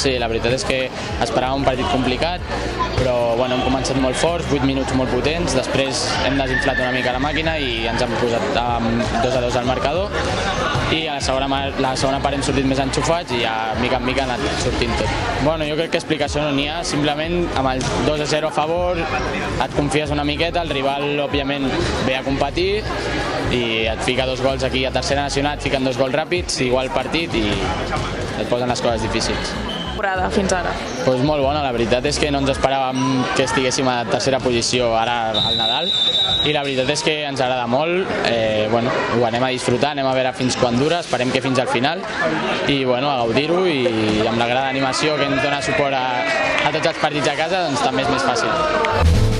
Sí, la veritat és que esperava un partit complicat, però bueno, hem començat molt forts, 8 minuts molt potents, després hem desinflat una mica la màquina i ens hem posat amb 2 a 2 al marcador i a la segona, la segona part hem sortit més enxufats i ja mica en mica ha anat sortint tot. Bueno, jo crec que explicació no n'hi ha, simplement amb el 2 a 0 a favor et confies una miqueta, el rival òbviament ve a competir i et fica dos gols aquí a tercera nacional, et fiquen dos gols ràpids, igual partit i et posen les coses difícils temporada fins ara? Pues molt bona, la veritat és que no ens esperàvem que estiguéssim a tercera posició ara al Nadal i la veritat és que ens agrada molt, eh, bueno, ho anem a disfrutar, anem a veure fins quan dura, esperem que fins al final i bueno, a gaudir-ho i amb la gran animació que ens dona suport a, a tots els partits a casa doncs també és més fàcil.